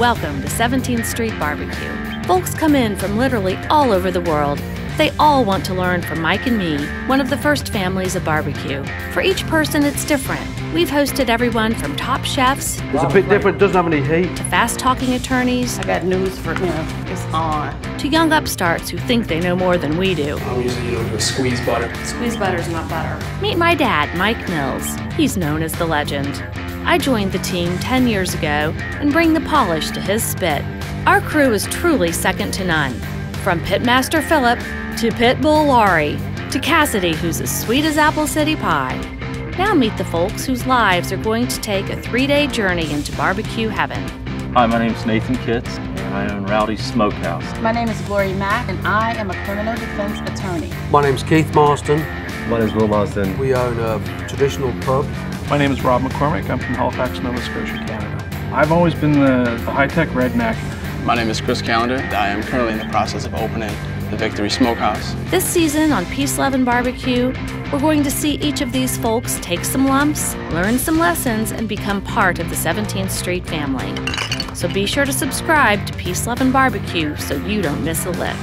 Welcome to 17th Street Barbecue. Folks come in from literally all over the world. They all want to learn from Mike and me, one of the first families of barbecue. For each person, it's different. We've hosted everyone from top chefs It's a bit different, doesn't have any heat. to fast talking attorneys I got news for him. It's on. to young upstarts who think they know more than we do. I'm usually, you know, do a squeeze butter. Squeeze butter's not butter. Meet my dad, Mike Mills. He's known as the legend. I joined the team 10 years ago and bring the polish to his spit. Our crew is truly second to none. From Pitmaster Philip to Pitbull Laurie to Cassidy, who's as sweet as Apple City Pie. Now meet the folks whose lives are going to take a three day journey into barbecue heaven. Hi, my name is Nathan Kitts, and I own Rowdy's Smokehouse. My name is Glory Mack, and I am a criminal defense attorney. My name is Keith Marston. My name is Will Marsden. We own a traditional pub. My name is Rob McCormick. I'm from Halifax, Nova Scotia, Canada. I've always been the, the high-tech redneck. My name is Chris Calendar. I am currently in the process of opening the Victory Smokehouse. This season on Peace, Love, and Barbecue, we're going to see each of these folks take some lumps, learn some lessons, and become part of the 17th Street family. So be sure to subscribe to Peace, Love, and Barbecue so you don't miss a lick.